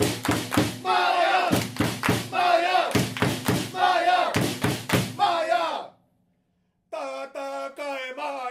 Maya! Maya! Maya! Maya! Maya!